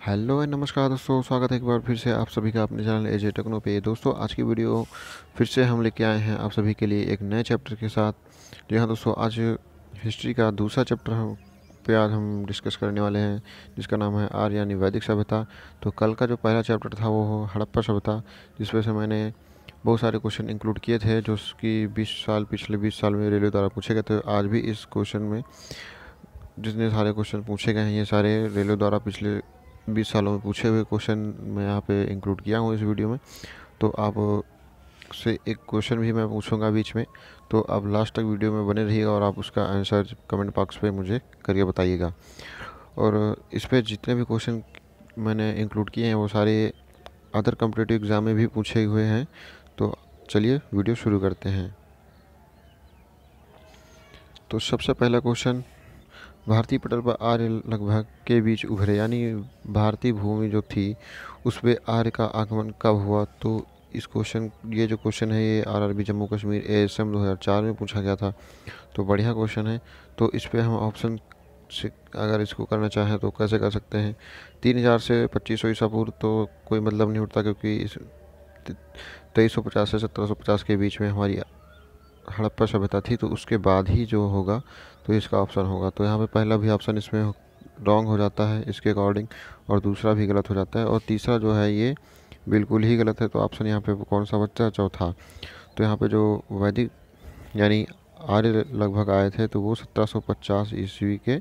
Hello and नमस्कार दोस्तों, स्वागत है एक बार फिर से आप सभी का अपने चैनल एजे टेक्नो पे। दोस्तों, आज की वीडियो फिर से हम लेके आए हैं आप सभी के लिए एक नए चैप्टर के साथ। जी हाँ दोस्तों, आज हिस्ट्री का दूसरा चैप्टर पे आज हम डिस्कस करने वाले हैं, जिसका नाम है आर्य यानी वैदिक सभ्यता। तो कल का जो पहला चैप्टर था, वो हड़प्पा सभ्यता, जिस वजह से मैंने बहुत सारे क्वेश्चन इंक्लूड किए थे, जो कि बीस साल, पिछले बीस साल में रेलवे द्वारा पूछे गए थे। आज भी इस क्वेश्चन में जितने सारे क्वेश्चन पूछे गए हैं, ये सारे रेलवे द्वारा पिछले बीस सालों में पूछे हुए क्वेश्चन मैं यहाँ पे इंक्लूड किया हूँ इस वीडियो में। तो आप से एक क्वेश्चन भी मैं पूछूँगा बीच में। तो आप लास्ट तक वीडियो में बने रहिएगा और आप उसका आंसर कमेंट बॉक्स पे मुझे करके बताइएगा। और इस पर जितने भी क्वेश्चन मैंने इंक्लूड किए हैं, वो सारे अदर कम्पिटेटिव एग्ज़ाम में भी पूछे हुए हैं। तो चलिए वीडियो शुरू करते हैं। तो सबसे पहला क्वेश्चन भारतीय पटल पर आर्य लगभग के बीच उभरे। यानी भारतीय भूमि जो थी उस पर आर्य का आगमन कब हुआ? तो इस क्वेश्चन ये जो क्वेश्चन है, ये RRB Jammu Kashmir A S M दो हज़ार चार में पूछा गया था। तो बढ़िया क्वेश्चन है। तो इस पर हम ऑप्शन से अगर इसको करना चाहें तो कैसे कर सकते हैं? तीन हज़ार से पच्चीस सौ ईसा पूर्व तो कोई मतलब नहीं उठता क्योंकि इस तेईस सौ पचास से सत्रह सौ पचास के बीच में हमारी हड़प्पा सभ्यता थी। तो उसके बाद ही जो होगा तो इसका ऑप्शन होगा। तो यहाँ पे पहला भी ऑप्शन इसमें रॉन्ग हो जाता है इसके अकॉर्डिंग और दूसरा भी गलत हो जाता है और तीसरा जो है ये बिल्कुल ही गलत है। तो ऑप्शन यहाँ पे कौन सा बच्चा चौथा। तो यहाँ पे जो वैदिक यानी आर्य लगभग आए थे तो वो 1750 ईस्वी के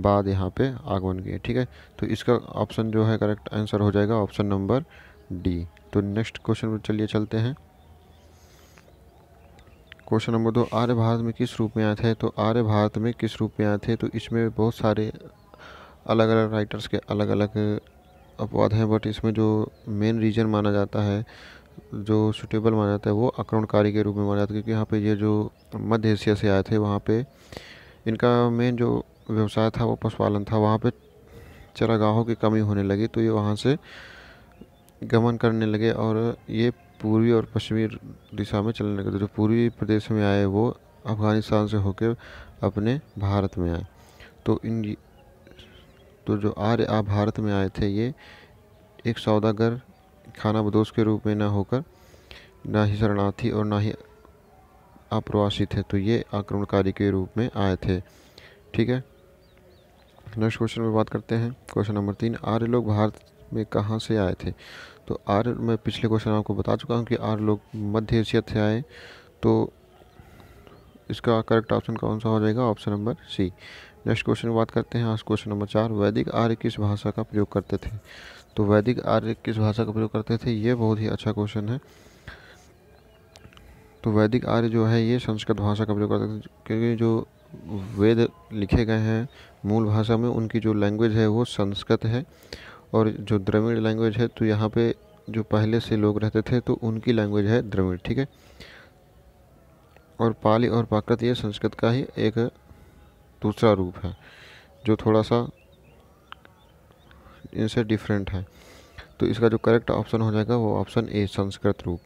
बाद यहाँ पे आगमन किए, ठीक है? तो इसका ऑप्शन जो है करेक्ट आंसर हो जाएगा ऑप्शन नंबर डी तो नेक्स्ट क्वेश्चन पर चलिए चलते हैं। क्वेश्चन नंबर दो, आर्य भारत में किस रूप में आए थे? तो आर्य भारत में किस रूप में आए थे? तो इसमें बहुत सारे अलग अलग राइटर्स के अलग अलग अपवाद हैं बट इसमें जो मेन रीजन माना जाता है, जो सुटेबल माना जाता है, वो आक्रमणकारी के रूप में माना जाता है, क्योंकि यहाँ पे ये जो मध्य एशिया से आए थे, वहाँ पे इनका मेन जो व्यवसाय था, वो पशुपालन था, वहाँ पे चरागाहों की कमी होने लगी तो ये वहाँ से गमन करने लगे, और ये पूर्वी और पश्चिमी दिशा में चलने लगे जो पूर्वी प्रदेश में आए, वो अफ़गानिस्तान से होकर अपने भारत में आए। तो इन तो जो आर्य आ भारत में आए थे, ये एक सौदागर, खाना बदोश के रूप में ना होकर, ना ही शरणार्थी और ना ही अप्रवासी थे तो ये आक्रमणकारी के रूप में आए थे। ठीक है? नेक्स्ट क्वेश्चन में बात करते हैं। क्वेश्चन नंबर तीन, आर्य लोग भारत में कहाँ से आए थे? तो आर, मैं पिछले क्वेश्चन आपको बता चुका हूँ कि आर लोग मध्य एशिया से आए तो इसका करेक्ट ऑप्शन कौन सा हो जाएगा? Option number C next question बात करते हैं आज क्वेश्चन नंबर चार. वैदिक आर्य किस भाषा का प्रयोग करते थे? तो वैदिक आर्य किस भाषा का प्रयोग करते थे? ये बहुत ही अच्छा क्वेश्चन है। तो वैदिक आर्य जो है, ये संस्कृत भाषा का प्रयोग करते थे, क्योंकि जो वेद लिखे गए हैं मूल भाषा में, उनकी जो लैंग्वेज है, वो संस्कृत है। और जो द्रविड़ लैंग्वेज है तो यहाँ पे जो पहले से लोग रहते थे तो उनकी लैंग्वेज है द्रविड़, ठीक है? और पाली और प्राकृत ये संस्कृत का ही एक दूसरा रूप है, जो थोड़ा सा इनसे डिफरेंट है। तो इसका जो करेक्ट ऑप्शन हो जाएगा, वो ऑप्शन ए संस्कृत रूप।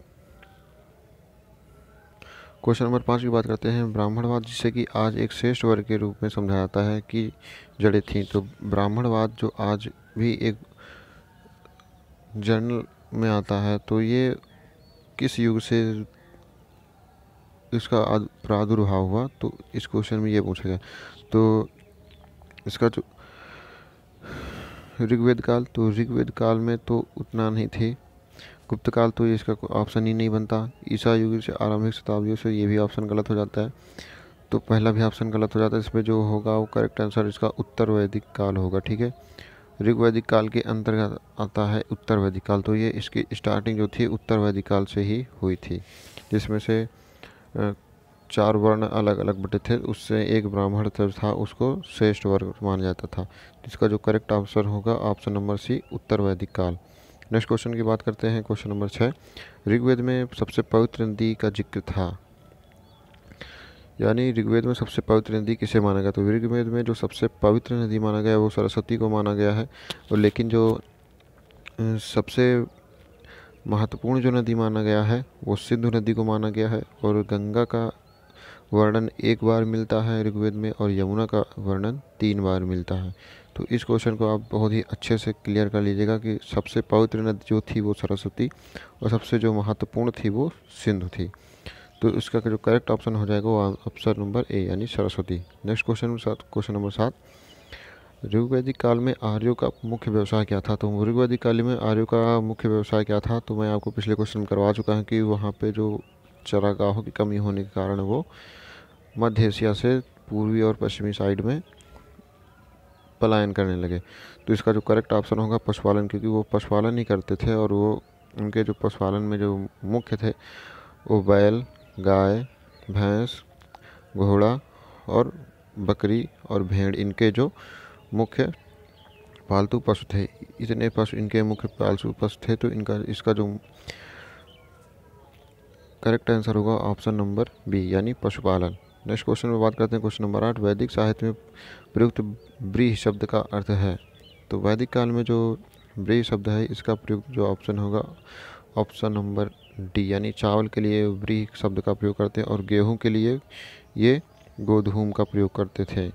क्वेश्चन नंबर पाँच की बात करते हैं। ब्राह्मणवाद, जिसे कि आज एक श्रेष्ठ वर्ग के रूप में समझा जाता है कि जड़ें थीं तो ब्राह्मणवाद जो आज भी एक जर्नल में आता है तो ये किस युग से इसका प्रादुर्भाव हुआ? तो इस क्वेश्चन में ये पूछा गया तो इसका जो ऋग्वेद काल तो ऋग्वेद काल में तो उतना नहीं थे। गुप्त काल तो ये इसका ऑप्शन ही नहीं बनता। ईसा युग से आरंभिक शताब्दियों से ये भी ऑप्शन गलत हो जाता है। तो पहला भी ऑप्शन गलत हो जाता है इसमें जो होगा वो करेक्ट आंसर इसका उत्तर वैदिक काल होगा, ठीक है? ऋग्वैदिक काल के अंतर्गत आता है उत्तर वैदिक काल तो ये इसकी स्टार्टिंग जो थी उत्तर वैदिक काल से ही हुई थी। जिसमें से चार वर्ण अलग अलग बटे थे। उससे एक ब्राह्मण था उसको श्रेष्ठ वर्ग माना जाता था। जिसका जो करेक्ट आंसर होगा ऑप्शन नंबर सी उत्तर वैदिक काल नेक्स्ट क्वेश्चन की बात करते हैं क्वेश्चन नंबर छः ऋग्वेद में सबसे पवित्र नदी का ज़िक्र था। यानी ऋग्वेद में सबसे पवित्र नदी किसे माना गया? तो ऋग्वेद में जो सबसे पवित्र नदी माना गया है, वो सरस्वती को माना गया है। और लेकिन जो सबसे महत्वपूर्ण जो नदी माना गया है, वो सिंधु नदी को माना गया है। और गंगा का वर्णन एक बार मिलता है ऋग्वेद में और यमुना का वर्णन तीन बार मिलता है। तो इस क्वेश्चन को आप बहुत ही अच्छे से क्लियर कर लीजिएगा कि सबसे पवित्र नदी जो थी वो सरस्वती और सबसे जो महत्वपूर्ण थी वो सिंधु थी। तो इसका जो करेक्ट ऑप्शन हो जाएगा वो ऑप्शन नंबर ए यानी Saraswati. Next question question number सात। ऋग्वैदिक काल में आर्यों का मुख्य व्यवसाय क्या था? तो ऋग्वैदिक काल में आर्यों का मुख्य व्यवसाय क्या था? तो मैं आपको पिछले क्वेश्चन करवा चुका हूँ कि वहाँ पे जो चरागाहों की कमी होने के कारण वो मध्य एशिया से पूर्वी और पश्चिमी साइड में पलायन करने लगे। तो इसका जो करेक्ट ऑप्शन होगा पशुपालन, क्योंकि वो पशुपालन ही करते थे और वो उनके जो पशुपालन में जो मुख्य थे, वो बैल गाय, भैंस, घोड़ा और बकरी और भेड़, इनके जो मुख्य पालतू पशु थे। इतने पशु इनके मुख्य पालतू पशु थे तो इनका, इसका जो करेक्ट आंसर होगा ऑप्शन नंबर बी यानी पशुपालन। नेक्स्ट क्वेश्चन में बात करते हैं क्वेश्चन नंबर आठ। वैदिक साहित्य में प्रयुक्त ब्रीह शब्द का अर्थ है। तो वैदिक काल में जो ब्रीह शब्द है, इसका प्रयुक्त जो ऑप्शन होगा ऑप्शन नंबर डी यानी चावल के लिए ब्रीह शब्द का प्रयोग करते हैं और गेहूँ के लिए ये गोधूम का प्रयोग करते थे।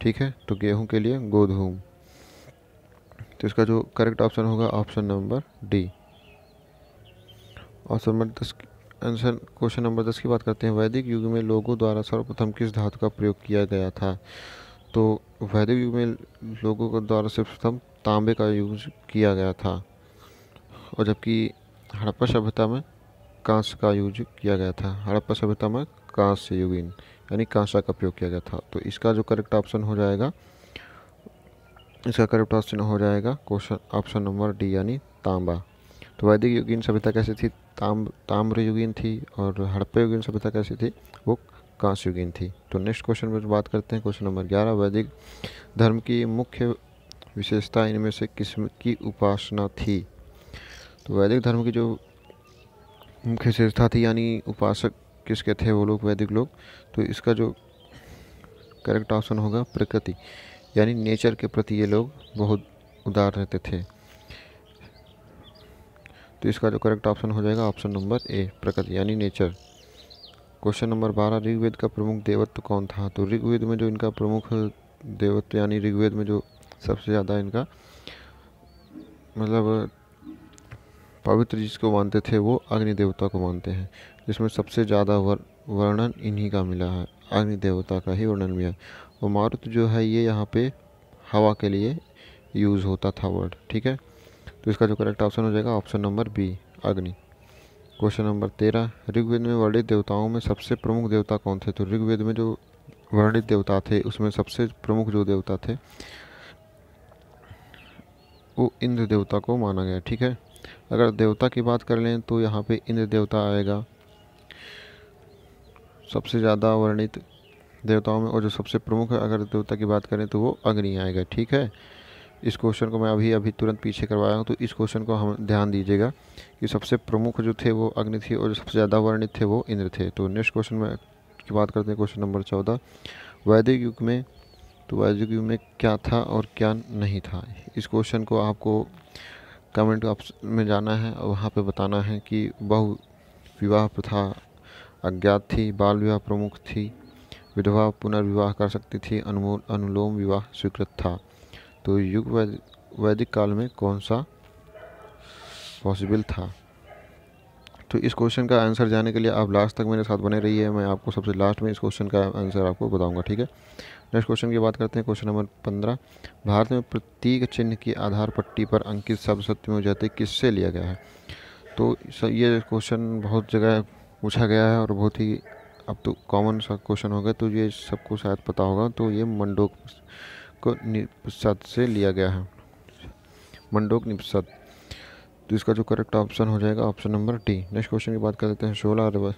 ठीक है? तो गेहूँ के लिए गोधूम। तो इसका जो करेक्ट ऑप्शन होगा option number D option number दस आंसर क्वेश्चन नंबर दस की बात करते हैं। वैदिक युग में लोगों द्वारा सर्वप्रथम किस धातु का प्रयोग किया गया था? तो वैदिक युग में लोगों के द्वारा सर्वप्रथम तांबे का यूज़ किया गया था। और जबकि हड़प्पा सभ्यता में कांस्य का यूज़ किया गया था। हड़प्पा सभ्यता में कांस्य युगीन, यानी कांसा का प्रयोग किया गया था। तो इसका जो करेक्ट ऑप्शन हो जाएगा, इसका करेक्ट ऑप्शन हो जाएगा क्वेश्चन ऑप्शन नंबर डी यानी तांबा। तो वैदिक युगीन सभ्यता कैसी थी? ताम ताम्र युगीन थी और हड़प्पा युगीन सभ्यता कैसी थी? वो कांस्य युगीन थी। तो नेक्स्ट क्वेश्चन में बात करते हैं क्वेश्चन नंबर ग्यारह। वैदिक धर्म की मुख्य विशेषता इनमें से किस्म की उपासना थी? तो वैदिक धर्म की जो मुख्य विशेषता थी यानी उपासक किसके थे वो लोग, वैदिक लोग तो इसका जो करेक्ट ऑप्शन होगा प्रकृति। यानी नेचर के प्रति ये लोग बहुत उदार रहते थे। तो इसका जो करेक्ट ऑप्शन हो जाएगा ऑप्शन नंबर ए प्रकृति, यानी नेचर क्वेश्चन नंबर बारह, ऋग्वेद का प्रमुख देवत्व कौन था? तो ऋग्वेद में जो इनका प्रमुख देवत्व यानी ऋग्वेद में जो सबसे ज़्यादा इनका मतलब पवित्र जिसको मानते थे, वो अग्नि देवता को मानते हैं, जिसमें सबसे ज़्यादा वर्णन इन्हीं का मिला है। अग्नि देवता का ही वर्णन मिला। और मारुत जो है, ये यहाँ पे हवा के लिए यूज़ होता था वर्ड ठीक है? तो इसका जो करेक्ट ऑप्शन हो जाएगा option number B Agni. Question number तेरह, ऋग्वेद में वर्णित देवताओं में सबसे प्रमुख देवता कौन थे? तो ऋग्वेद में जो वर्णित देवता थे, उसमें सबसे प्रमुख जो देवता थे, वो इंद्र देवता को माना गया, ठीक है? अगर देवता की बात कर लें तो यहाँ पे इंद्र देवता आएगा। सबसे ज़्यादा वर्णित देवताओं में और जो सबसे प्रमुख अगर देवता की बात करें तो वो अग्नि आएगा, ठीक है? इस क्वेश्चन को मैं अभी अभी तुरंत पीछे करवाया हूँ तो इस क्वेश्चन को हम ध्यान दीजिएगा कि सबसे प्रमुख जो थे वो अग्नि थे और सबसे ज़्यादा वर्णित थे वो इंद्र थे। तो नेक्स्ट क्वेश्चन में की बात करते हैं क्वेश्चन नंबर चौदह। वैदिक युग में तो वैदिक युग में क्या था और क्या नहीं था? इस क्वेश्चन को आपको कमेंट में जाना है और वहाँ पे बताना है कि बहु विवाह प्रथा अज्ञात थी, बाल विवाह प्रमुख थी, विधवा पुनर्विवाह कर सकती थी अनुमोल अनुलोम विवाह स्वीकृत था। तो युग वैदिक काल में कौन सा पॉसिबल था? तो इस क्वेश्चन का आंसर जाने के लिए आप लास्ट तक मेरे साथ बने रहिए। मैं आपको सबसे लास्ट में इस क्वेश्चन का आंसर आपको बताऊँगा, ठीक है? नेक्स्ट क्वेश्चन की बात करते हैं क्वेश्चन नंबर पंद्रह। भारत में प्रतीक चिन्ह की आधार पट्टी पर अंकित शब्द सत्यमेव जयते किससे लिया गया है? तो ये क्वेश्चन बहुत जगह पूछा गया है और बहुत ही, अब तो कॉमन सा क्वेश्चन होगा तो ये सबको शायद पता होगा। तो ये मंडोक को निपसद से लिया गया है। मंडोक निपसद तो इसका जो करेक्ट ऑप्शन हो जाएगा option number D next question की बात कर लेते हैं, सोलह अरब।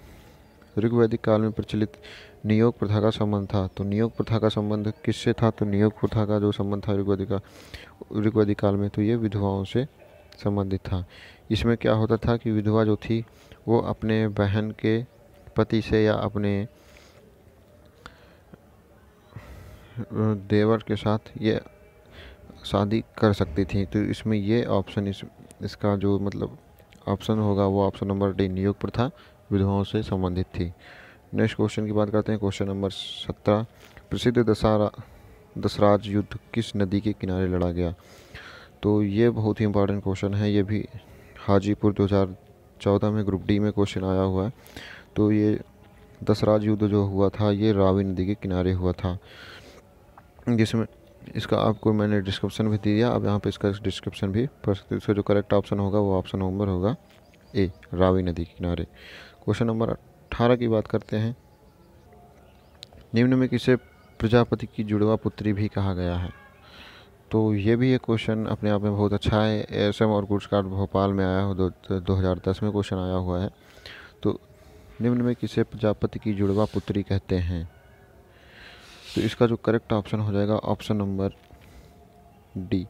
ऋग्वैदिक काल में प्रचलित नियोग प्रथा का संबंध था। तो नियोग प्रथा का संबंध किससे था? तो नियोग प्रथा का जो संबंध था ऋग्वैदिक का, ऋग्वैदिक काल में तो ये विधवाओं से संबंधित था। इसमें क्या होता था कि विधवा जो थी, वो अपने बहन के पति से या अपने देवर के साथ ये शादी कर सकती थी। तो इसमें ये ऑप्शन इस इसका जो मतलब ऑप्शन होगा वो ऑप्शन नंबर डी नियोग प्रथा विधवाओं से संबंधित थी। नेक्स्ट क्वेश्चन की बात करते हैं क्वेश्चन नंबर सत्रह। प्रसिद्ध दशहरा दसराज युद्ध किस नदी के किनारे लड़ा गया? तो ये बहुत ही इंपॉर्टेंट क्वेश्चन है, ये भी हाजीपुर 2014 में ग्रुप डी में क्वेश्चन आया हुआ है। तो ये दसराज युद्ध जो हुआ था, ये रावी नदी के किनारे हुआ था, जिसमें इसका आपको मैंने डिस्क्रिप्शन भी दिया। अब यहाँ पे इसका डिस्क्रिप्शन भी पढ़ सकते इसका जो करेक्ट ऑप्शन होगा वो ऑप्शन नंबर होगा ए रावी नदी किनारे। क्वेश्चन नंबर अट्ठारह की बात करते हैं। निम्न में किसे प्रजापति की जुड़वा पुत्री भी कहा गया है? तो ये भी एक क्वेश्चन अपने आप में बहुत अच्छा है। एस एम और गुड्स कार्ड भोपाल में आया हो। दो, दो हज़ार दस में क्वेश्चन आया हुआ है। तो निम्न में किसे प्रजापति की जुड़वा पुत्री कहते हैं? तो इसका जो करेक्ट ऑप्शन हो जाएगा ऑप्शन नंबर डी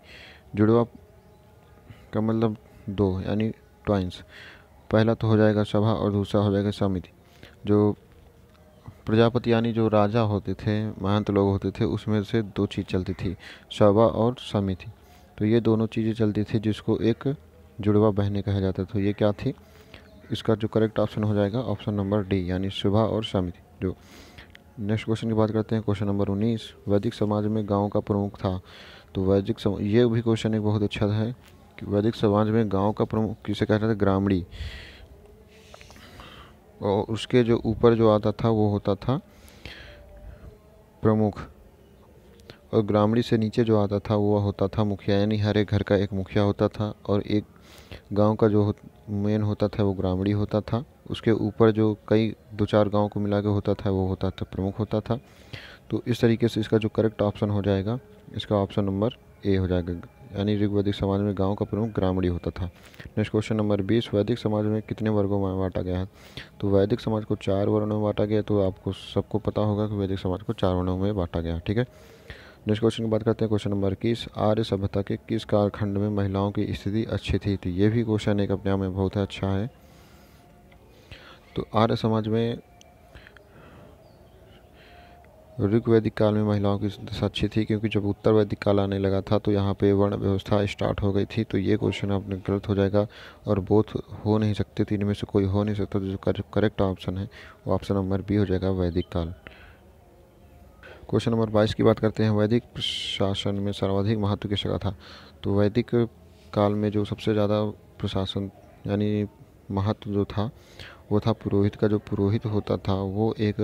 जुड़वा का मतलब दो, यानी ट्वाइंस पहला तो हो जाएगा सभा और दूसरा हो जाएगा समिति. जो प्रजापति यानी जो राजा होते थे, महंत लोग होते थे, उसमें से दो चीज़ चलती थी, सभा और समिति. तो ये दोनों चीज़ें चलती थी जिसको एक जुड़वा बहने कहा जाता था. तो ये क्या थी? इसका जो करेक्ट ऑप्शन हो जाएगा ऑप्शन नंबर डी यानी सुबह और समिति. जो नेक्स्ट क्वेश्चन की बात करते हैं। क्वेश्चन नंबर उन्नीस, वैदिक समाज में गाँव का प्रमुख था। तो वैदिक सम, ये भी क्वेश्चन एक बहुत अच्छा है कि वैदिक समाज में गाँव का प्रमुख किसे कहते थे ग्रामणी। और उसके जो ऊपर जो आता था, वो होता था प्रमुख। और ग्रामणी से नीचे जो आता था, वो होता था मुखिया। यानी हर एक घर का एक मुखिया होता था और एक गाँव का जो मेन होता था वो ग्रामणी होता था। उसके ऊपर जो कई दो चार गाँव को मिला के होता था, वो होता था, प्रमुख होता था। तो इस तरीके से इसका जो करेक्ट ऑप्शन हो जाएगा, इसका ऑप्शन नंबर ए हो जाएगा। यानी ऋग्वैदिक समाज में गाँव का प्रमुख ग्रामणी होता था। नेक्स्ट क्वेश्चन नंबर बीस वैदिक समाज में कितने वर्गों में बांटा गया है? तो वैदिक समाज को चार वर्णों में बांटा गया तो आपको सबको पता होगा कि वैदिक समाज को चार वर्णों में बांटा गया ठीक है? नेक्स्ट क्वेश्चन की बात करते हैं, क्वेश्चन नंबर इक्कीस। आर्य सभ्यता के किस कालखंड में महिलाओं की स्थिति अच्छी थी? तो ये भी क्वेश्चन एक अपने आप में बहुत अच्छा है। तो आर्य समाज में ऋग वैदिक काल में महिलाओं की अच्छी थी, क्योंकि जब उत्तर वैदिक काल आने लगा था तो यहाँ पे वर्ण व्यवस्था स्टार्ट हो गई थी तो ये क्वेश्चन आपने गलत हो जाएगा और बोथ हो नहीं सकते, तीन इनमें से कोई हो नहीं सकता तो जो करेक्ट ऑप्शन है, वो ऑप्शन नंबर बी हो जाएगा वैदिक काल। क्वेश्चन नंबर बाईस की बात करते हैं। वैदिक प्रशासन में सर्वाधिक महत्व किसका था? तो वैदिक काल में जो सबसे ज़्यादा प्रशासन, यानी महत्व जो था, वो था पुरोहित का। जो पुरोहित होता था, वो एक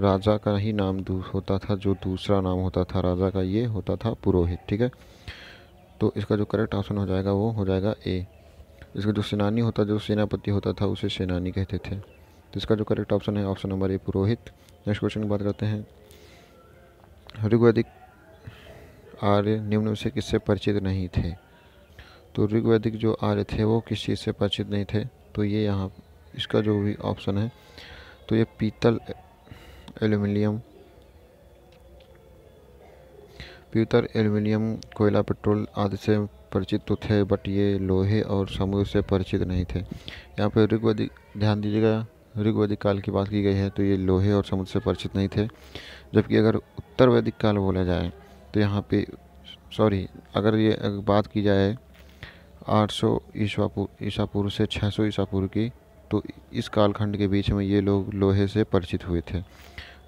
राजा का ही नाम होता था, जो दूसरा नाम होता था राजा का, ये होता था पुरोहित, ठीक है? तो इसका जो करेक्ट ऑप्शन हो जाएगा, वो हो जाएगा ए। इसका जो सेनानी होता, जो सेनापति होता था, उसे सेनानी कहते थे। तो इसका जो करेक्ट ऑप्शन है, ऑप्शन नंबर ए, पुरोहित। नेक्स्ट क्वेश्चन की बात करते हैं। ऋग्वैदिक आर्य निम्न से किससे परिचित नहीं थे? तो ऋग्वैदिक जो आर्य थे, वो किस चीज़ से परिचित नहीं थे? तो ये यहाँ, इसका जो भी ऑप्शन है तो ये पीतल एल्यूमिनियम पीतल एल्यूमिनियम, कोयला, पेट्रोल आदि से परिचित तो थे, बट ये लोहे और समुद्र से परिचित नहीं थे। यहाँ पर ऋग्वैदिक, ध्यान दीजिएगा ऋग्वैदिक काल की बात की गई है तो ये लोहे और समुद्र से परिचित नहीं थे। जबकि अगर उत्तर वैदिक काल बोला जाए तो यहाँ पे, सॉरी, अगर ये अगर बात की जाए 800 सौ ईसा ईसा पूर्व से 600 सौ ईसा पूर्व की तो इस कालखंड के बीच में ये लोग लोहे से परिचित हुए थे।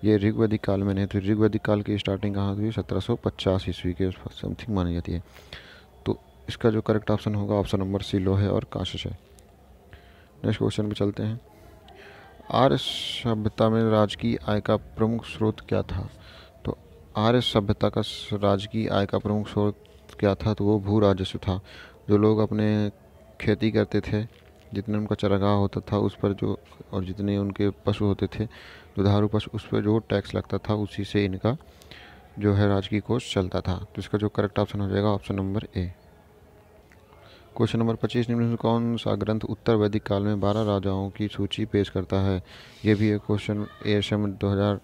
ये ऋग्वैदिक काल में नहीं तो ऋग्वैदिक काल की स्टार्टिंग कहाँ हुई? सत्रह सौ पचास ईस्वी के समथिंग मानी जाती है। तो इसका जो करेक्ट ऑप्शन होगा ऑप्शन नंबर सी, लोहे और काश है नेक्स्ट क्वेश्चन पे चलते हैं। आर्य सभ्यता में राजकीय आय का प्रमुख स्रोत क्या था? तो आर्य सभ्यता का राजकीय आय का प्रमुख स्रोत क्या था? तो वो भू राजस्व था। जो लोग अपने खेती करते थे, जितने उनका चरागाह होता था, उस पर जो, और जितने उनके पशु होते थे, दुधारू पशु, उस पर जो टैक्स लगता था, उसी से इनका जो है राजकीय कोष चलता था। तो इसका जो करेक्ट ऑप्शन हो जाएगा, option number A. Question number पच्चीस निम्न में कौन सा ग्रंथ उत्तर वैदिक काल में बारह राजाओं की सूची पेश करता है? ये भी एक क्वेश्चन ए एस एम दो हज़ार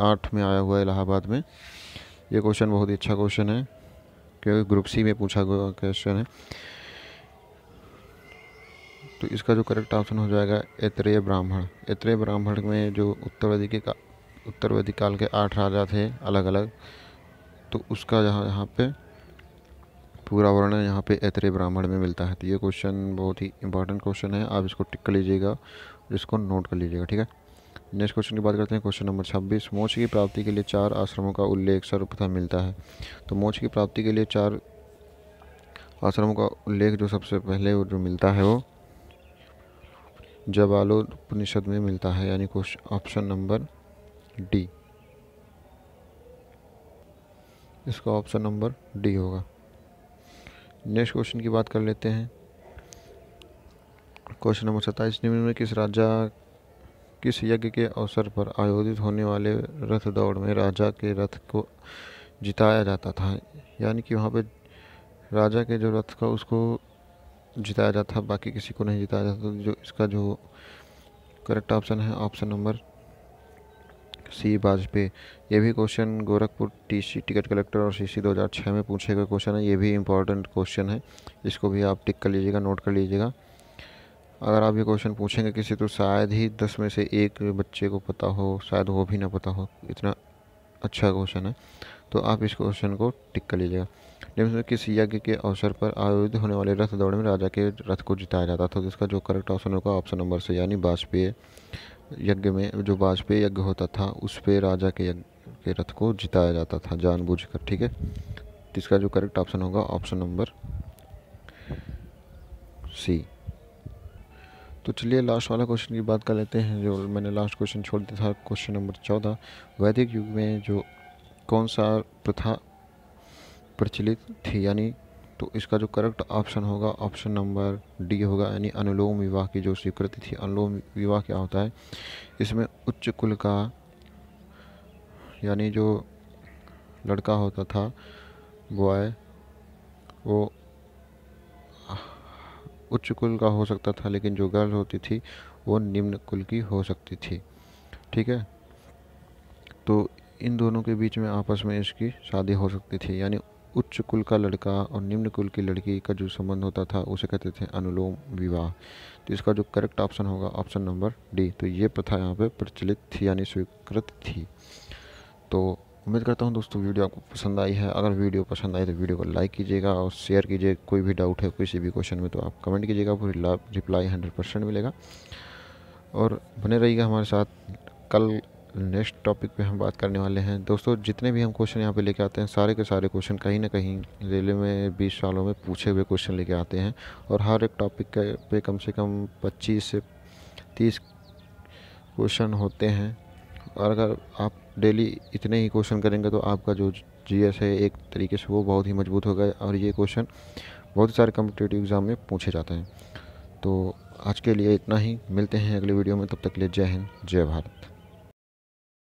आठ में आया हुआ है इलाहाबाद में। ये क्वेश्चन बहुत ही अच्छा क्वेश्चन है, क्योंकि ग्रुप सी में पूछा गया क्वेश्चन है। तो इसका जो करेक्ट ऑप्शन हो जाएगा एत्रेय ब्राह्मण। एत्रेय ब्राह्मण में जो उत्तर वैदिक का उत्तर वैदिक काल के आठ राजा थे अलग अलग तो उसका यहाँ यहाँ पे पूरा वर्णन यहाँ पे ऐतरे ब्राह्मण में मिलता है। तो ये क्वेश्चन बहुत ही इंपॉर्टेंट क्वेश्चन है। आप इसको टिक कर लीजिएगा, इसको नोट कर लीजिएगा, ठीक है? नेक्स्ट क्वेश्चन की बात करते हैं। क्वेश्चन नंबर छब्बीस। मोक्ष की प्राप्ति के लिए चार आश्रमों का उल्लेख सर्वप्रथम मिलता है। तो मोक्ष की प्राप्ति के लिए चार आश्रमों का उल्लेख जो सबसे पहले जो मिलता है वो जबालोपनिषद में मिलता है, यानी क्वेश्चन ऑप्शन नंबर डी इसका ऑप्शन नंबर डी होगा। नेक्स्ट क्वेश्चन की बात कर लेते हैं। क्वेश्चन नंबर सत्ताईस, निम्न में किस राजा, किस यज्ञ के अवसर पर आयोजित होने वाले रथ दौड़ में राजा के रथ को जिताया जाता था? यानी कि वहाँ पे राजा के जो रथ का, उसको जिताया जाता बाकी किसी को नहीं जिताया जाता जो इसका जो करेक्ट ऑप्शन है ऑप्शन नंबर सी वाजपेयी। ये भी question Gorakhpur TC ticket collector और सीसी 2006 में पूछे गए क्वेश्चन है। ये भी इम्पोर्टेंट क्वेश्चन है। इसको भी आप टिक कर लीजिएगा नोट कर लीजिएगा। अगर आप ये क्वेश्चन पूछेंगे किसी तो शायद ही दस में से एक बच्चे को पता हो, शायद वो भी ना पता हो। इतना अच्छा क्वेश्चन है। तो आप इस क्वेश्चन को टिक कर लीजिएगा। निम्न में किस यज्ञ के अवसर पर आयोजित होने वाले रथ दौड़ में राजा के रथ को जिताया जाता था? जिसका जो करेक्ट ऑप्शन होगा ऑप्शन नंबर से, यानी वाजपेयी। यज्ञ में जो वाजपेयी यज्ञ होता था, उस पर राजा के यज्ञ के रथ को जिताया जाता था, जानबूझकर, ठीक है? तो इसका जो करेक्ट ऑप्शन होगा ऑप्शन नंबर सी तो चलिए लास्ट वाला क्वेश्चन की बात कर लेते हैं, जो मैंने लास्ट क्वेश्चन छोड़ दिया था क्वेश्चन नंबर चौदह. वैदिक युग में जो कौन सा प्रथा प्रचलित थी? यानी तो इसका जो करेक्ट ऑप्शन होगा ऑप्शन नंबर डी होगा, यानी अनुलोम विवाह की जो स्वीकृति थी, अनुलोम विवाह क्या होता है? इसमें उच्च कुल का, यानी जो लड़का होता था बॉय वो उच्च कुल का हो सकता था, लेकिन जो गर्ल होती थी, वो निम्न कुल की हो सकती थी। ठीक है? तो इन दोनों के बीच में आपस में इसकी शादी हो सकती थी, यानी उच्च कुल का लड़का और निम्न कुल की लड़की का जो संबंध होता था, उसे कहते थे अनुलोम विवाह। तो इसका जो करेक्ट ऑप्शन होगा ऑप्शन नंबर डी तो ये प्रथा यहाँ पे प्रचलित थी यानी स्वीकृत थी। तो उम्मीद करता हूँ दोस्तों वीडियो आपको पसंद आई है। अगर वीडियो पसंद आई तो वीडियो को लाइक कीजिएगा और शेयर कीजिए। कोई भी डाउट है, किसी भी क्वेश्चन में तो आप कमेंट कीजिएगा। पूरी रिप्लाई हंड्रेड परसेंट मिलेगा। और बने रहिएगा हमारे साथ। कल नेक्स्ट टॉपिक पे हम बात करने वाले हैं। दोस्तों, जितने भी हम क्वेश्चन यहाँ पे लेके आते हैं, सारे के सारे क्वेश्चन कहीं ना कहीं रेलवे में 20 सालों में पूछे हुए क्वेश्चन लेके आते हैं और हर एक टॉपिक के पे कम से कम 25 से 30 क्वेश्चन होते हैं। और अगर आप डेली इतने ही क्वेश्चन करेंगे तो आपका जो जीएस है, एक तरीके से वो बहुत ही मज़बूत होगा और ये क्वेश्चन बहुत सारे कम्पिटेटिव एग्ज़ाम में पूछे जाते हैं। तो आज के लिए इतना ही। मिलते हैं अगले वीडियो में। तब तक के लिए जय हिंद, जय भारत।